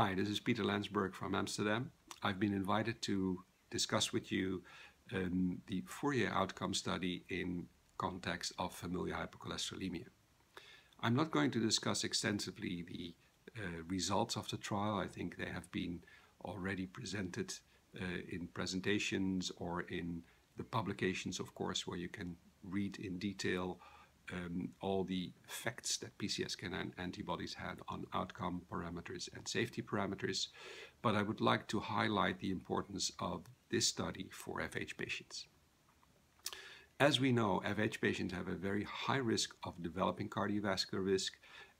Hi, this is Peter Lansberg from Amsterdam. I've been invited to discuss with you um, the Fourier outcome study in context of familial hypercholesterolemia. I'm not going to discuss extensively the uh, results of the trial. I think they have been already presented uh, in presentations or in the publications, of course, where you can read in detail um, all the effects that PCSK9 antibodies had on outcome parameters and safety parameters. But I would like to highlight the importance of this study for FH patients. As we know, FH patients have a very high risk of developing cardiovascular risk,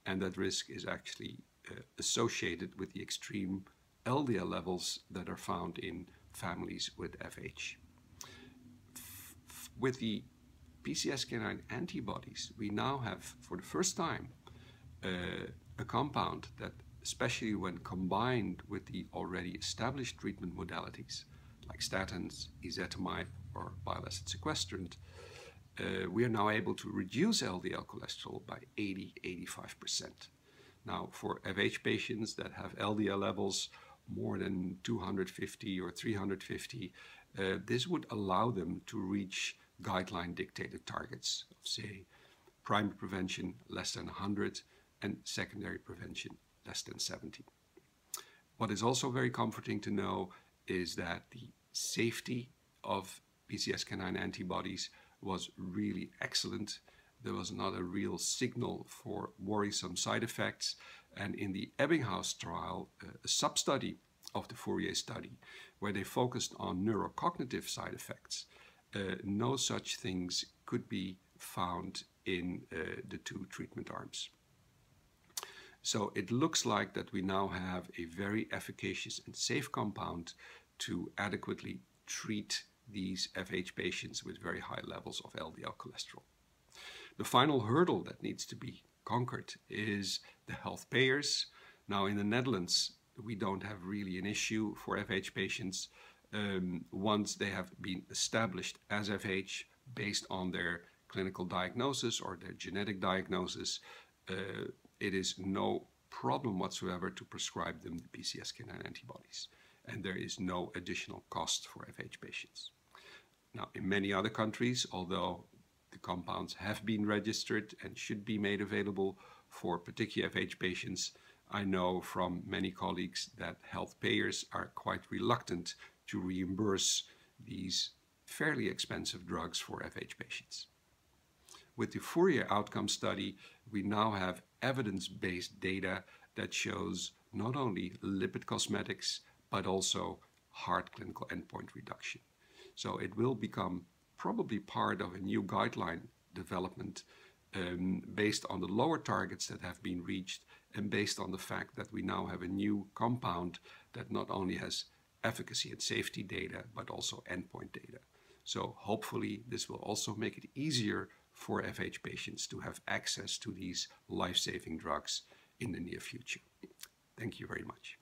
and that risk is actually uh, associated with the extreme LDL levels that are found in families with FH. F with the PCSK9 antibodies, we now have, for the first time, uh, a compound that, especially when combined with the already established treatment modalities, like statins, ezetimibe, or bile acid sequestrant, uh, we are now able to reduce LDL cholesterol by 80-85%. Now, for FH patients that have LDL levels more than 250 or 350, uh, this would allow them to reach guideline dictated targets of say primary prevention less than 100 and secondary prevention less than 70. What is also very comforting to know is that the safety of PCSK9 antibodies was really excellent. There was not a real signal for worrisome side effects. And in the Ebbinghaus trial, uh, a sub-study of the Fourier study, where they focused on neurocognitive side effects, uh, no such things could be found in uh, the two treatment arms. So it looks like that we now have a very efficacious and safe compound to adequately treat these FH patients with very high levels of LDL cholesterol. The final hurdle that needs to be conquered is the health payers. Now in the Netherlands, we don't have really an issue for FH patients um, once they have been established as FH based on their clinical diagnosis or their genetic diagnosis, uh, it is no problem whatsoever to prescribe them the PCSK9 antibodies. And there is no additional cost for FH patients. Now, in many other countries, although the compounds have been registered and should be made available for particular FH patients, I know from many colleagues that health payers are quite reluctant to reimburse these fairly expensive drugs for FH patients. With the Fourier outcome study, we now have evidence-based data that shows not only lipid cosmetics, but also hard clinical endpoint reduction. So it will become probably part of a new guideline development um, based on the lower targets that have been reached and based on the fact that we now have a new compound that not only has efficacy and safety data, but also endpoint data. So hopefully this will also make it easier for FH patients to have access to these life-saving drugs in the near future. Thank you very much.